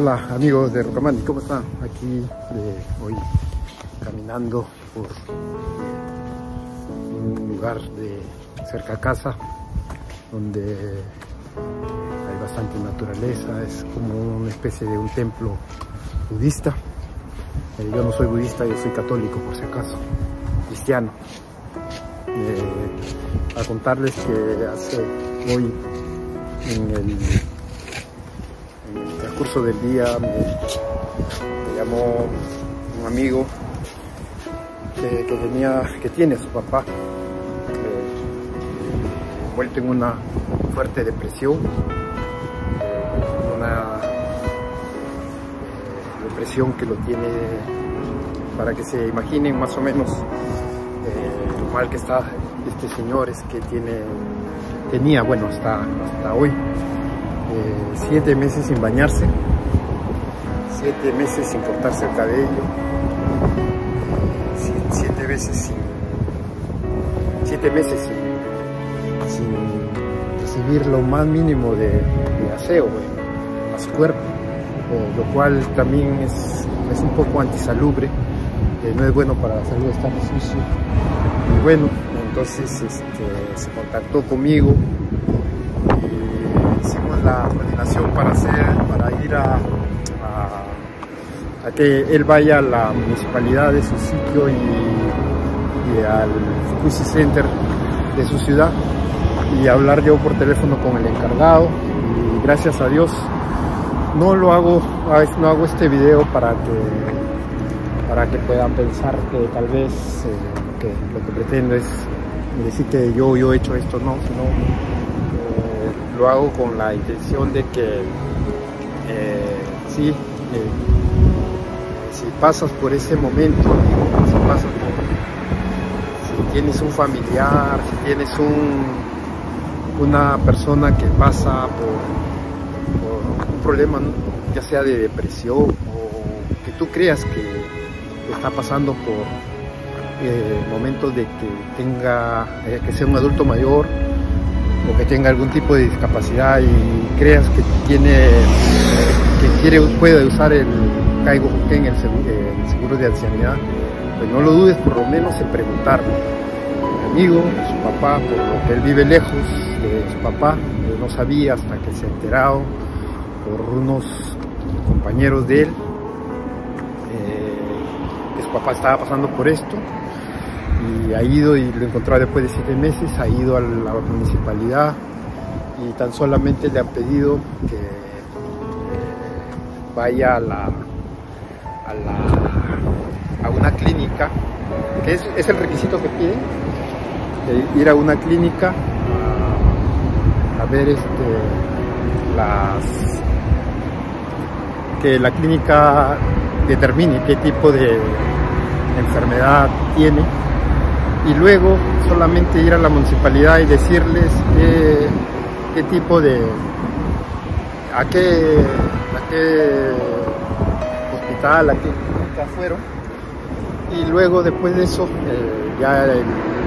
Hola amigos de Rocamani, ¿cómo están? Aquí eh, hoy caminando por un lugar de cerca a casa donde hay bastante naturaleza, es como una especie de un templo budista. Eh, yo no soy budista, yo soy católico por si acaso, cristiano. Eh, a contarles que hace hoy en el curso del día me, llamó un amigo que, tenía, que tiene su papá eh, envuelto en una fuerte depresión, una eh, depresión que lo tiene, para que se imaginen más o menos eh, lo mal que está este señor, es que tiene, tenía, bueno, hasta, hasta hoy, eh, siete meses sin bañarse, siete meses sin cortarse el cabello, siete veces sin, siete meses sin, recibir lo más mínimo de, aseo a su cuerpo, eh, lo cual también es, un poco antisalubre, eh, no es bueno para la salud estar sucio. Y bueno, entonces este, se contactó conmigo la coordinación para hacer, para ir a, a, que él vaya a la municipalidad de su sitio y, al Fukushi Center de su ciudad y hablar yo por teléfono con el encargado. Y gracias a Dios no lo hago no hago este video para que para que puedan pensar que tal vez eh, que lo que pretendo es decir que yo yo he hecho esto no sino lo hago con la intención de que eh, sí, eh, si pasas por ese momento, si, pasas por, si tienes un familiar, si tienes un, una persona que pasa por, un problema, ya sea de depresión o que tú creas que está pasando por eh, momentos de que tenga, que sea un adulto mayor, o que tenga algún tipo de discapacidad y creas que tiene que quiere puede usar el Caigo en el, seguro de ancianidad, pues no lo dudes por lo menos en preguntarle. Mi amigo, su papá, por lo que él vive lejos de su papá, no sabía hasta que se ha enterado por unos compañeros de él eh, que su papá estaba pasando por esto y ha ido y lo encontró después de siete meses, ha ido a la municipalidad y tan solamente le han pedido que eh, vaya a la, a la a una clínica, que es, el requisito que pide, ir a una clínica a, ver este, las que la clínica determine qué tipo de enfermedad tiene y luego solamente ir a la municipalidad y decirles qué, tipo de, a qué, a qué hospital, a qué clínica fueron. Y luego después de eso, eh, ya el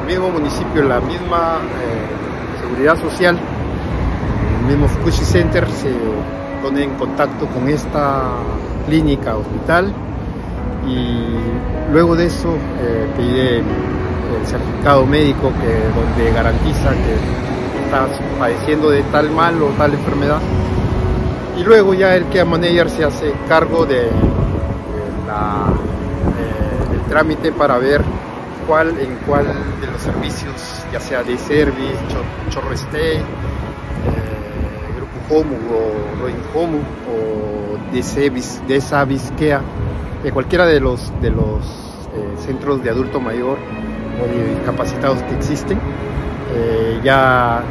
mismo municipio, la misma eh, seguridad social, el mismo Fukushi Center se pone en contacto con esta clínica, hospital, y luego de eso eh, pide el certificado médico que, donde garantiza que estás padeciendo de tal mal o tal enfermedad. Y luego ya el que manager se hace cargo de, del trámite para ver cuál en cuál de los servicios, ya sea de Service, Chorrestay, eh, Grupo Homo o Roin Homo o de, Service, de de cualquiera de los, de los eh, centros de adulto mayor o discapacitados que existen. Eh, ya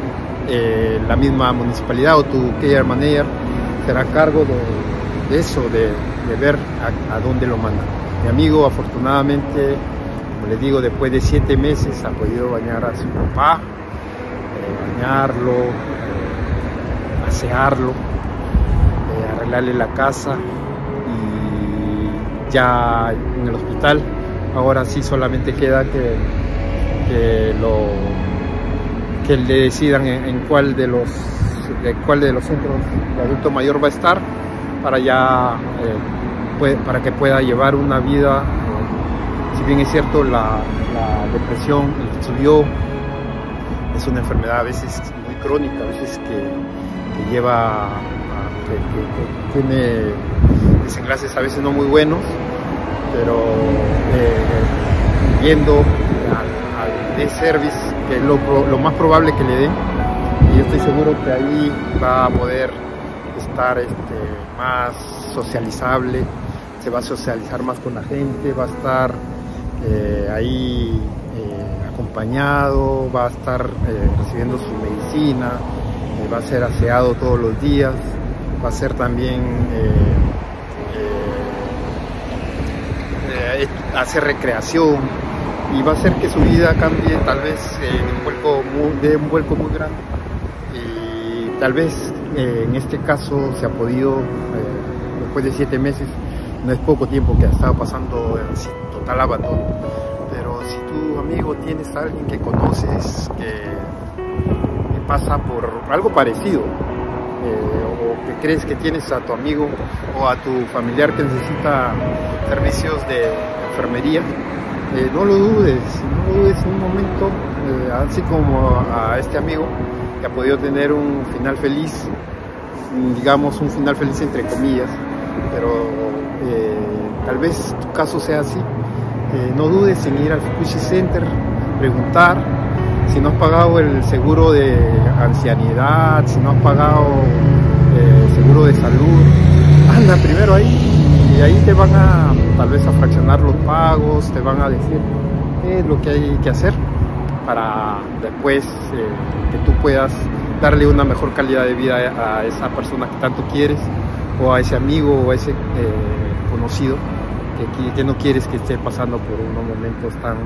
eh, la misma municipalidad o tu care manager será cargo de, eso, de, ver a, dónde lo mandan. Mi amigo afortunadamente, como les digo, después de siete meses ha podido bañar a su papá, bañarlo, asearlo, arreglarle la casa ya en el hospital. Ahora sí solamente queda que, que lo que le decidan en, cuál de los de cuál de los centros de adulto mayor va a estar para ya para que pueda llevar una vida si bien es cierto la, depresión el subió es una enfermedad a veces muy crónica a veces que, lleva que, tiene desenlaces a veces no muy buenos, pero eh, yendo al, al service que es lo, más probable que le den, y yo estoy seguro que ahí va a poder estar este, más socializable, se va a socializar más con la gente, va a estar eh, ahí eh, acompañado, va a estar recibiendo su medicina, va a ser aseado todos los días, va a ser también eh, eh, eh, hacer recreación y va a hacer que su vida cambie tal vez un vuelco de un vuelco muy grande. Y tal vez en este caso se ha podido después de siete meses no es poco tiempo que ha estado pasando en total abandono. Pero si tu amigo tienes a alguien que conoces que pasa por algo parecido o que crees que tienes a tu amigo o a tu familiar que necesita servicios de enfermería, eh, no lo dudes, no lo dudes un momento, eh, así como a este amigo que ha podido tener un final feliz, digamos un final feliz entre comillas, pero eh, tal vez tu caso sea así. no dudes en ir al Fukushi Center, preguntar, si no has pagado el seguro de ancianidad, si no has pagado eh, seguro de salud, anda primero ahí y ahí te van a tal vez a fraccionar los pagos, te van a decir qué es lo que hay que hacer para después eh, que tú puedas darle una mejor calidad de vida a esa persona que tanto quieres o a ese amigo o a ese eh, conocido que, no quieres que esté pasando por unos momentos tan,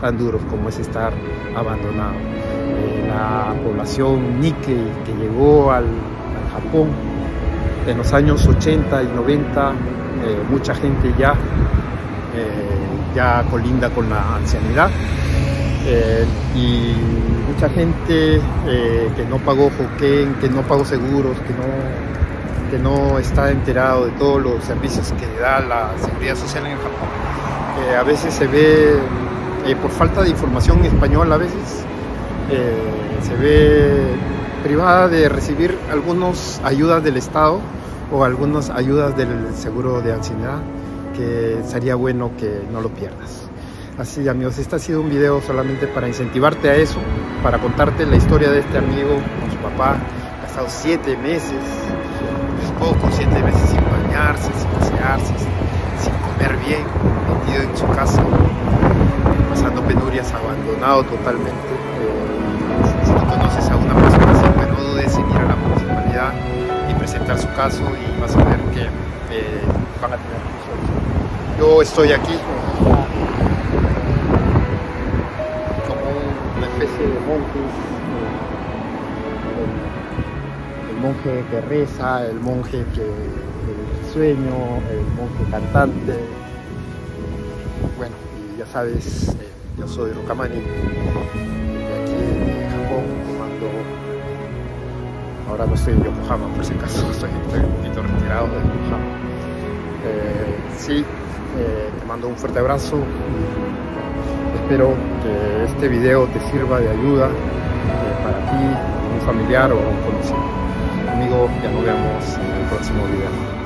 tan duros como es estar abandonado. Eh, la población Nikkei que llegó al, Japón en los años 80 y 90, eh, mucha gente ya, eh, ya colinda con la ancianidad. y mucha gente que no pagó Hoken, que no pagó seguros, que no que no está enterado de todos los servicios que da la seguridad social en Japón. a veces se ve, eh, por falta de información en español, a veces eh, se ve privada de recibir algunas ayudas del Estado o algunas ayudas del seguro de ancianidad, que sería bueno que no lo pierdas. Así amigos, este ha sido un video solamente para incentivarte a eso, para contarte la historia de este amigo con su papá, ha estado siete meses poco, siete veces sin bañarse, sin pasearse, sin, comer bien, metido en su casa, pasando penurias, abandonado totalmente. Eh, si tú conoces a una persona así, pues no dudes en ir a la municipalidad y presentar su caso y vas a ver que eh, van a tener. Yo estoy aquí como una especie de monje monje que reza, el monje que sueño, el monje cantante. Bueno, y ya sabes, eh, yo soy Rukamani, de aquí en Japón, cuando ahora no estoy en Yokohama, por si acaso, estoy, un poquito retirado de Yokohama. Eh, sí, eh, te mando un fuerte abrazo espero que este video te sirva de ayuda para ti, un familiar o un conocido amigo, ya nos vemos en el próximo video.